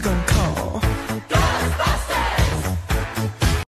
gonna come.